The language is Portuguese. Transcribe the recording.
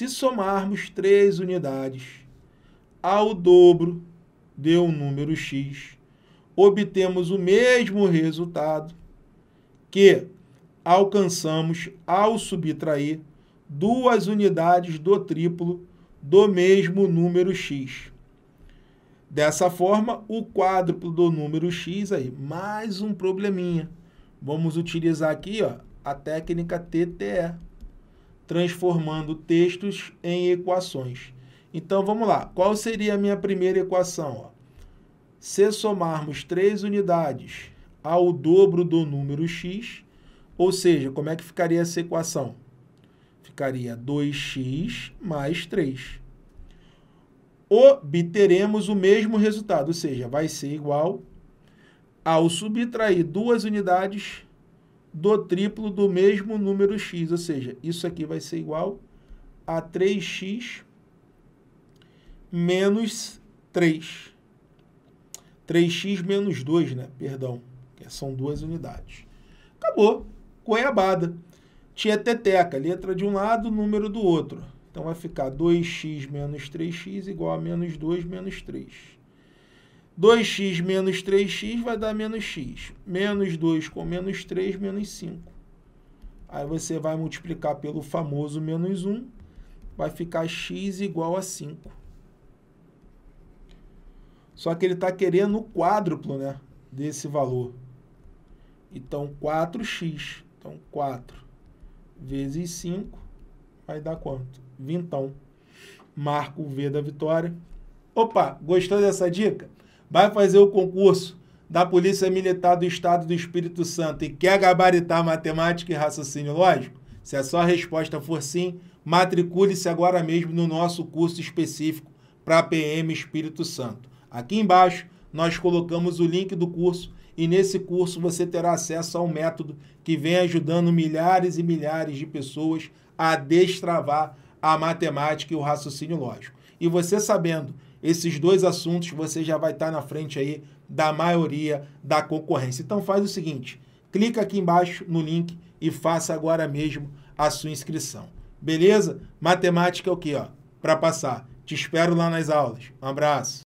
Se somarmos três unidades ao dobro de um número x, obtemos o mesmo resultado que alcançamos ao subtrair duas unidades do triplo do mesmo número x. Dessa forma, o quádruplo do número x aí, mais um probleminha. Vamos utilizar aqui ó, a técnica TTE, transformando textos em equações. Então, vamos lá. Qual seria a minha primeira equação? Se somarmos três unidades ao dobro do número x, ou seja, como é que ficaria essa equação? Ficaria 2x mais 3. Obteremos o mesmo resultado, ou seja, vai ser igual ao subtrair duas unidades do triplo do mesmo número x, ou seja, isso aqui vai ser igual a 3x menos 3. 3x menos 2, né? Perdão, são duas unidades. Acabou. Goiabada. Tinha teteca, letra de um lado, número do outro. Então vai ficar 2x menos 3x igual a menos 2 menos 3. 2x menos 3x vai dar menos x. Menos 2 com menos 3, menos 5. Aí você vai multiplicar pelo famoso menos 1, vai ficar x igual a 5. Só que ele está querendo o quádruplo né, desse valor. Então, 4x. Então, 4 vezes 5 vai dar quanto? Vintão. Marco o V da vitória. Opa, gostou dessa dica? Vai fazer o concurso da Polícia Militar do Estado do Espírito Santo e quer gabaritar matemática e raciocínio lógico? Se a sua resposta for sim, matricule-se agora mesmo no nosso curso específico para PM Espírito Santo. Aqui embaixo nós colocamos o link do curso e nesse curso você terá acesso a um método que vem ajudando milhares e milhares de pessoas a destravar a matemática e o raciocínio lógico. E você sabendo esses dois assuntos, você já vai estar na frente aí da maioria da concorrência. Então faz o seguinte, clica aqui embaixo no link e faça agora mesmo a sua inscrição. Beleza? Matemática é o quê? Para passar. Te espero lá nas aulas. Um abraço.